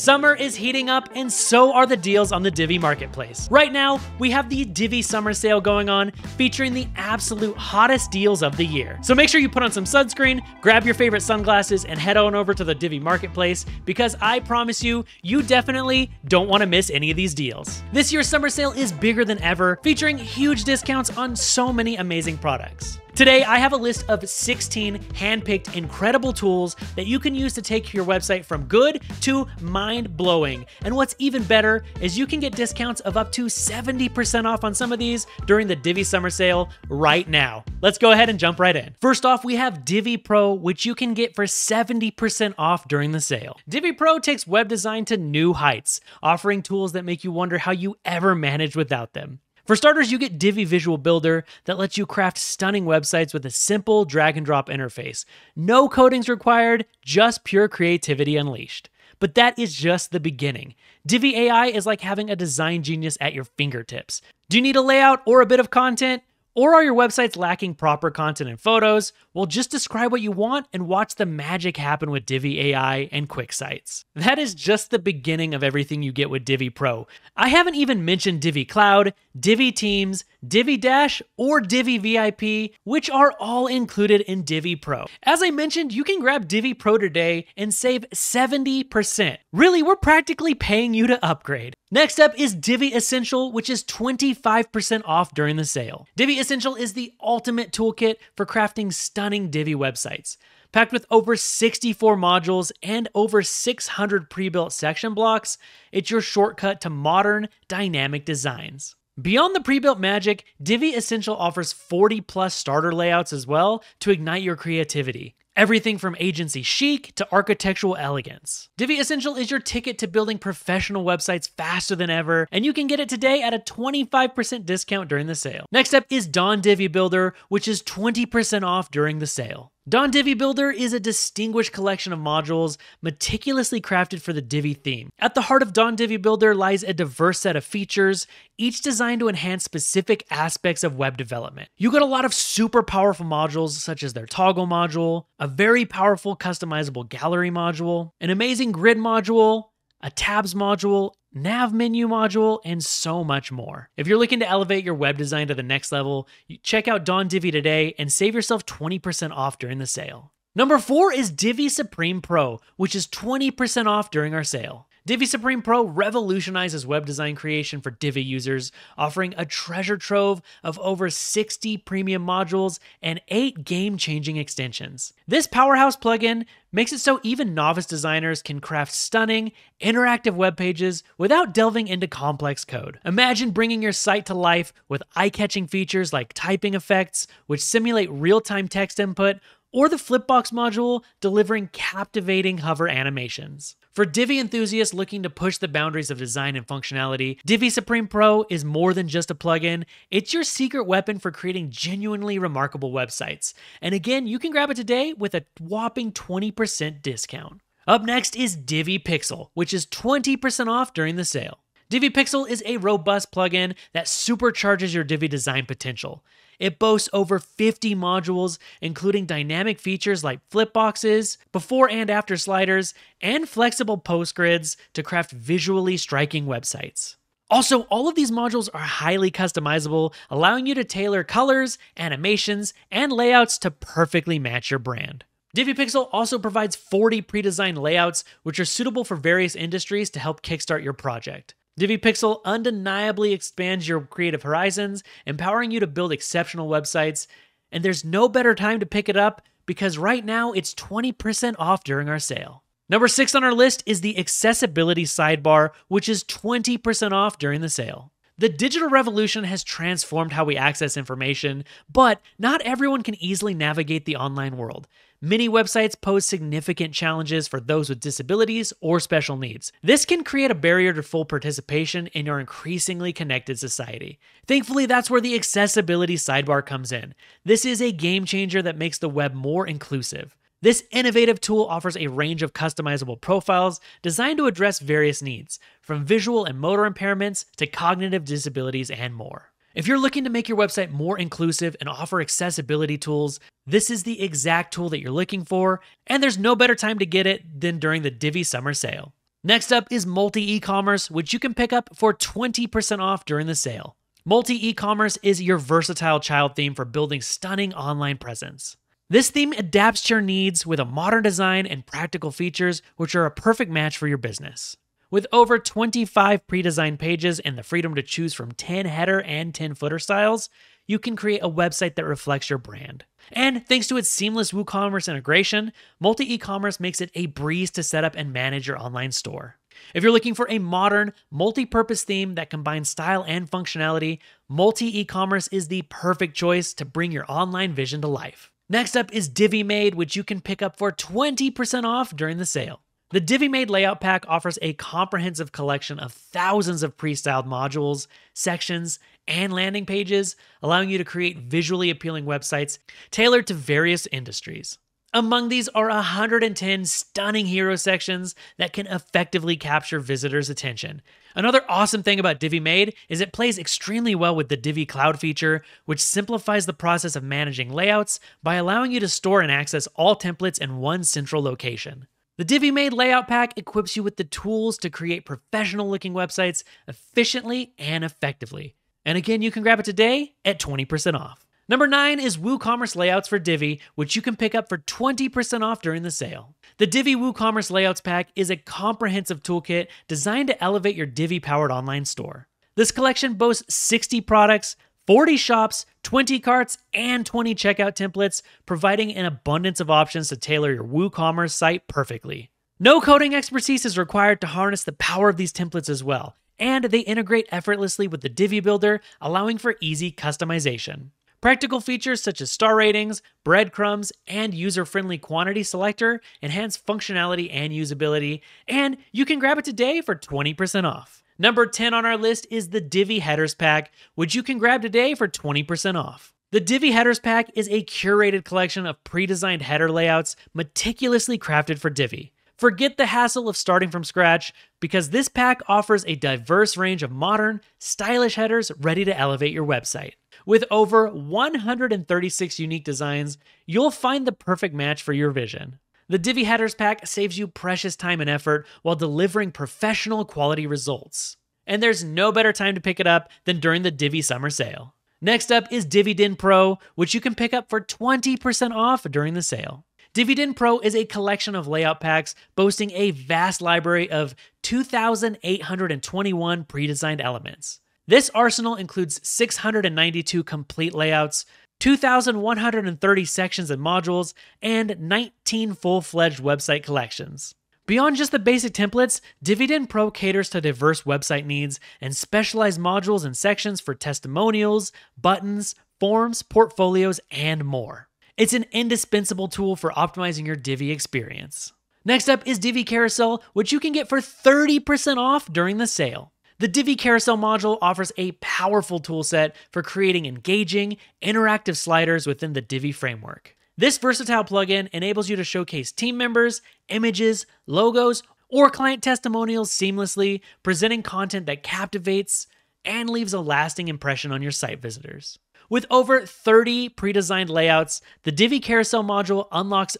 Summer is heating up, and so are the deals on the Divi Marketplace. Right now, we have the Divi Summer Sale going on, featuring the absolute hottest deals of the year. So make sure you put on some sunscreen, grab your favorite sunglasses, and head on over to the Divi Marketplace because I promise you, you definitely don't want to miss any of these deals. This year's summer sale is bigger than ever, featuring huge discounts on so many amazing products. Today, I have a list of 16 handpicked incredible tools that you can use to take your website from good to mind blowing. And what's even better is you can get discounts of up to 70% off on some of these during the Divi Summer Sale right now. Let's go ahead and jump right in. First off, we have Divi Pro, which you can get for 70% off during the sale. Divi Pro takes web design to new heights, offering tools that make you wonder how you ever managed without them. For starters, you get Divi Visual Builder that lets you craft stunning websites with a simple drag and drop interface. No codings required, just pure creativity unleashed. But that is just the beginning. Divi AI is like having a design genius at your fingertips. Do you need a layout or a bit of content? Or are your websites lacking proper content and photos? Well, just describe what you want and watch the magic happen with Divi AI and Quick QuickSites. That is just the beginning of everything you get with Divi Pro. I haven't even mentioned Divi Cloud, Divi Teams, Divi Dash, or Divi VIP, which are all included in Divi Pro. As I mentioned, you can grab Divi Pro today and save 70%. Really, we're practically paying you to upgrade. Next up is Divi Essential, which is 25% off during the sale. Divi Essential is the ultimate toolkit for crafting stunning Divi websites. Packed with over 64 modules and over 600 pre built section blocks, it's your shortcut to modern, dynamic designs. Beyond the pre-built magic, Divi Essential offers 40 plus starter layouts as well to ignite your creativity. Everything from agency chic to architectural elegance. Divi Essential is your ticket to building professional websites faster than ever, and you can get it today at a 25% discount during the sale. Next up is DonDivi Builder, which is 20% off during the sale. DonDivi Builder is a distinguished collection of modules meticulously crafted for the Divi theme. At the heart of DonDivi Builder lies a diverse set of features, each designed to enhance specific aspects of web development. You get a lot of super powerful modules such as their toggle module, a very powerful customizable gallery module, an amazing grid module, a tabs module, nav menu module, and so much more. If you're looking to elevate your web design to the next level, check out DonDivi today and save yourself 20% off during the sale. Number four is Divi Supreme Pro, which is 20% off during our sale. Divi Supreme Pro revolutionizes web design creation for Divi users, offering a treasure trove of over 60 premium modules and 8 game changing extensions. This powerhouse plugin makes it so even novice designers can craft stunning, interactive web pages without delving into complex code. Imagine bringing your site to life with eye catching features like typing effects, which simulate real time text input or the Flipbox module delivering captivating hover animations. For Divi enthusiasts looking to push the boundaries of design and functionality, Divi Supreme Pro is more than just a plugin, it's your secret weapon for creating genuinely remarkable websites. And again, you can grab it today with a whopping 20% discount. Up next is Divi Pixel, which is 20% off during the sale. Divi Pixel is a robust plugin that supercharges your Divi design potential. It boasts over 50 modules, including dynamic features like flip boxes, before and after sliders, and flexible post grids to craft visually striking websites. Also, all of these modules are highly customizable, allowing you to tailor colors, animations, and layouts to perfectly match your brand. DiviPixel also provides 40 pre designed layouts, which are suitable for various industries to help kickstart your project. DiviPixel undeniably expands your creative horizons, empowering you to build exceptional websites. And there's no better time to pick it up because right now it's 20% off during our sale. Number six on our list is the accessibility sidebar, which is 20% off during the sale. The digital revolution has transformed how we access information, but not everyone can easily navigate the online world. Many websites pose significant challenges for those with disabilities or special needs. This can create a barrier to full participation in our increasingly connected society. Thankfully, that's where the accessibility sidebar comes in. This is a game changer that makes the web more inclusive. This innovative tool offers a range of customizable profiles designed to address various needs, from visual and motor impairments to cognitive disabilities and more. If you're looking to make your website more inclusive and offer accessibility tools, this is the exact tool that you're looking for, and there's no better time to get it than during the Divi summer sale. Next up is multi e commerce, which you can pick up for 20% off during the sale. Multi e commerce is your versatile child theme for building stunning online presence. This theme adapts to your needs with a modern design and practical features, which are a perfect match for your business. With over 25 pre designed pages and the freedom to choose from 10 header and 10 footer styles, you can create a website that reflects your brand. And thanks to its seamless WooCommerce integration, multi e commerce makes it a breeze to set up and manage your online store. If you're looking for a modern, multi purpose theme that combines style and functionality, multi e commerce is the perfect choice to bring your online vision to life. Next up is DiviMade, which you can pick up for 20% off during the sale. The DiviMade Layout Pack offers a comprehensive collection of thousands of pre styled modules, sections, and landing pages, allowing you to create visually appealing websites tailored to various industries. Among these are 110 stunning hero sections that can effectively capture visitors' attention. Another awesome thing about DiviMade is it plays extremely well with the Divi Cloud feature, which simplifies the process of managing layouts by allowing you to store and access all templates in one central location. The DiviMade Layout Pack equips you with the tools to create professional looking websites efficiently and effectively. And again, you can grab it today at 20% off. Number nine is WooCommerce Layouts for Divi, which you can pick up for 20% off during the sale. The Divi WooCommerce Layouts Pack is a comprehensive toolkit designed to elevate your Divi powered online store. This collection boasts 60 products, 40 shops, 20 carts, and 20 checkout templates, providing an abundance of options to tailor your WooCommerce site perfectly. No coding expertise is required to harness the power of these templates as well, and they integrate effortlessly with the Divi Builder, allowing for easy customization. Practical features such as star ratings, breadcrumbs, and user friendly quantity selector enhance functionality and usability, and you can grab it today for 20% off. Number 10 on our list is the Divi Headers Pack, which you can grab today for 20% off. The Divi Headers Pack is a curated collection of pre designed header layouts meticulously crafted for Divi. Forget the hassle of starting from scratch because this pack offers a diverse range of modern, stylish headers ready to elevate your website. With over 136 unique designs, you'll find the perfect match for your vision. The Divi Headers Pack saves you precious time and effort while delivering professional quality results. And there's no better time to pick it up than during the Divi Summer Sale. Next up is Divi Den Pro, which you can pick up for 20% off during the sale. Divi Den Pro is a collection of layout packs boasting a vast library of 2,821 pre designed elements. This arsenal includes 692 complete layouts, 2,130 sections and modules, and 19 full fledged website collections. Beyond just the basic templates, Divi Den Pro caters to diverse website needs and specialized modules and sections for testimonials, buttons, forms, portfolios, and more. It's an indispensable tool for optimizing your Divi experience. Next up is Divi Carousel, which you can get for 30% off during the sale. The Divi Carousel module offers a powerful toolset for creating engaging, interactive sliders within the Divi framework. This versatile plugin enables you to showcase team members, images, logos, or client testimonials seamlessly, presenting content that captivates and leaves a lasting impression on your site visitors. With over 30 pre designed layouts, the Divi Carousel module unlocks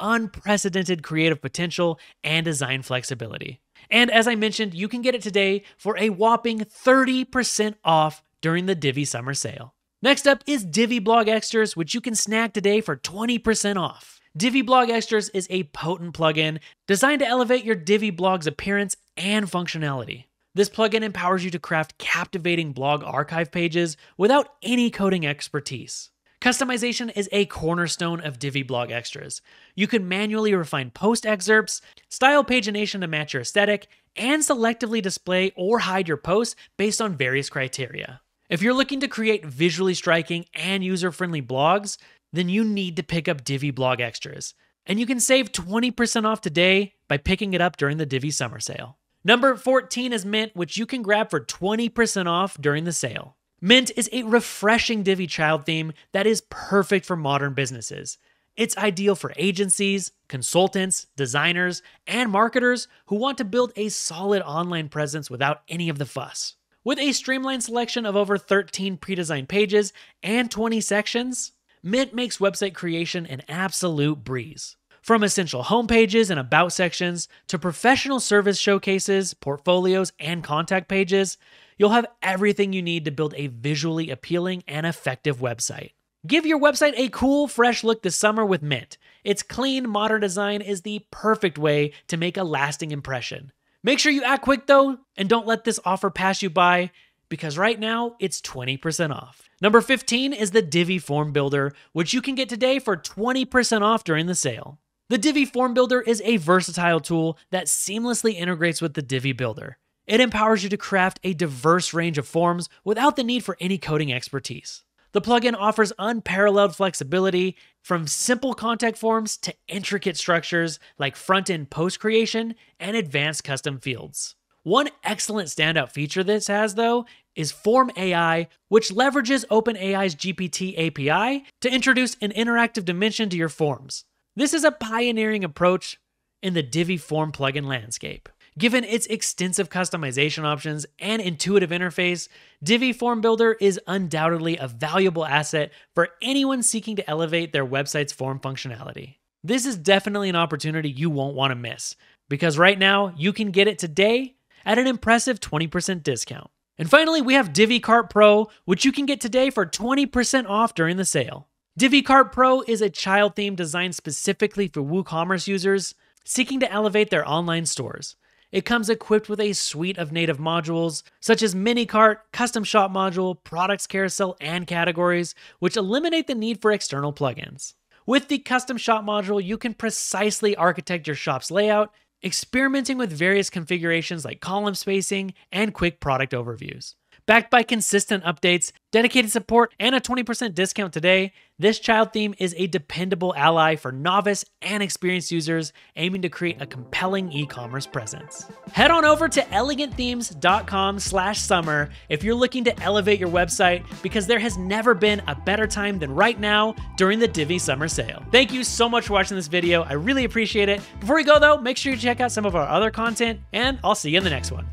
unprecedented creative potential and design flexibility. And as I mentioned, you can get it today for a whopping 30% off during the Divi summer sale. Next up is Divi Blog Extras, which you can snag today for 20% off. Divi Blog Extras is a potent plugin designed to elevate your Divi blog's appearance and functionality. This plugin empowers you to craft captivating blog archive pages without any coding expertise. Customization is a cornerstone of Divi Blog Extras. You can manually refine post excerpts, style pagination to match your aesthetic, and selectively display or hide your posts based on various criteria. If you're looking to create visually striking and user friendly blogs, then you need to pick up Divi Blog Extras. And you can save 20% off today by picking it up during the Divi summer sale. Number 14 is Mint, which you can grab for 20% off during the sale. Mint is a refreshing Divi child theme that is perfect for modern businesses. It's ideal for agencies, consultants, designers, and marketers who want to build a solid online presence without any of the fuss. With a streamlined selection of over 13 pre designed pages and 20 sections, Mint makes website creation an absolute breeze. From essential homepages and about sections to professional service showcases, portfolios, and contact pages, you'll have everything you need to build a visually appealing and effective website. Give your website a cool, fresh look this summer with Mint. Its clean, modern design is the perfect way to make a lasting impression. Make sure you act quick though, and don't let this offer pass you by because right now it's 20% off. Number 15 is the Divi Form Builder, which you can get today for 20% off during the sale. The Divi Form Builder is a versatile tool that seamlessly integrates with the Divi Builder. It empowers you to craft a diverse range of forms without the need for any coding expertise. The plugin offers unparalleled flexibility from simple contact forms to intricate structures like front end post creation and advanced custom fields. One excellent standout feature this has, though, is Form AI, which leverages OpenAI's GPT API to introduce an interactive dimension to your forms. This is a pioneering approach in the Divi Form plugin landscape. Given its extensive customization options and intuitive interface, Divi Form Builder is undoubtedly a valuable asset for anyone seeking to elevate their website's form functionality. This is definitely an opportunity you won't want to miss, because right now you can get it today at an impressive 20% discount. And finally, we have DiviCart Pro, which you can get today for 20% off during the sale. DiviCart Pro is a child theme designed specifically for WooCommerce users seeking to elevate their online stores. It comes equipped with a suite of native modules, such as mini cart, custom shop module, products carousel, and categories, which eliminate the need for external plugins. With the custom shop module, you can precisely architect your shop's layout, experimenting with various configurations like column spacing and quick product overviews. Backed by consistent updates, dedicated support, and a 20% discount today, this child theme is a dependable ally for novice and experienced users aiming to create a compelling e-commerce presence. Head on over to elegantthemes.com slash summer if you're looking to elevate your website because there has never been a better time than right now during the Divi summer sale. Thank you so much for watching this video. I really appreciate it. Before we go though, make sure you check out some of our other content and I'll see you in the next one.